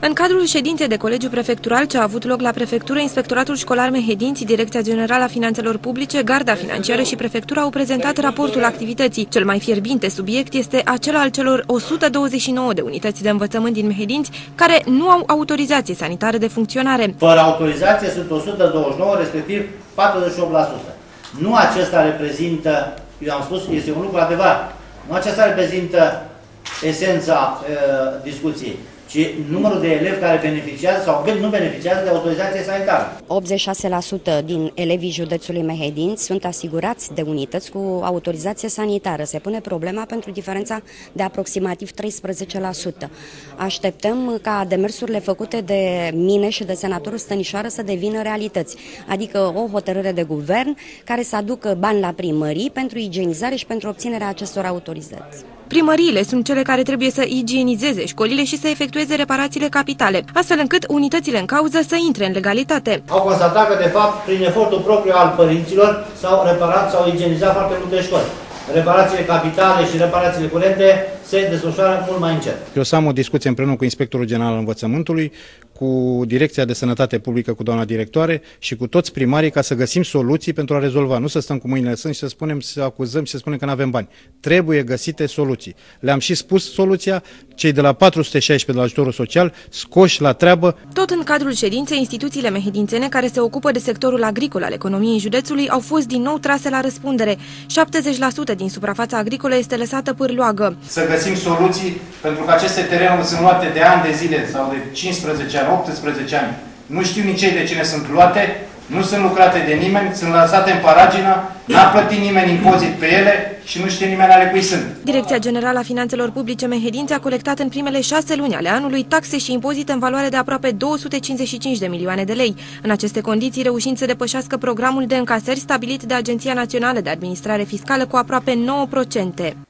În cadrul ședinței de colegiu prefectural ce a avut loc la prefectură, Inspectoratul Școlar Mehedinți, Direcția Generală a Finanțelor Publice, Garda Financiară și prefectura au prezentat raportul activității. Cel mai fierbinte subiect este acela al celor 129 de unități de învățământ din Mehedinți care nu au autorizație sanitară de funcționare. Fără autorizație sunt 129, respectiv 48%. Nu acesta reprezintă, eu am spus, este un lucru adevărat, nu acesta reprezintă esența uh, discuției ci numărul de elevi care beneficiază sau nu beneficiază de autorizație sanitară. 86% din elevii județului Mehedinți sunt asigurați de unități cu autorizație sanitară. Se pune problema pentru diferența de aproximativ 13%. Așteptăm ca demersurile făcute de mine și de senatorul Stănișoară să devină realități, adică o hotărâre de guvern care să aducă bani la primării pentru igienizare și pentru obținerea acestor autorizații. Primăriile sunt cele care trebuie să igienizeze școlile și să efectueze reparațiile capitale, astfel încât unitățile în cauză să intre în legalitate. Au constatat că, de fapt, prin efortul propriu al părinților s-au reparat, s-au igienizat foarte multe școli. Reparațiile capitale și reparațiile curente se desfășoară mult mai încet. Eu să am o discuție împreună cu Inspectorul General al Învățământului, cu Direcția de Sănătate Publică, cu doamna directoare și cu toți primarii ca să găsim soluții pentru a rezolva. Nu să stăm cu mâinile sân și să spunem, să acuzăm și să spunem că nu avem bani. Trebuie găsite soluții. Le-am și spus soluția, cei de la 416 de la ajutorul social, scoși la treabă. Tot în cadrul ședinței, instituțiile mehedințene care se ocupă de sectorul agricol al economiei județului au fost din nou trase la răspundere. 70% din suprafața agricolă este lăsată pârloagă. Să găsim soluții pentru că aceste terenuri sunt luate de ani de zile sau de 15 ani, 18 ani. Nu știu nici ei de cine sunt luate, nu sunt lucrate de nimeni, sunt lăsate în paragină, n-a plătit nimeni impozit pe ele și nu știe nimeni ale cui sunt. Direcția Generală a Finanțelor Publice Mehedinți a colectat în primele șase luni ale anului taxe și impozite în valoare de aproape 255 de milioane de lei. În aceste condiții, reușind să depășească programul de încasări stabilit de Agenția Națională de Administrare Fiscală cu aproape 9%.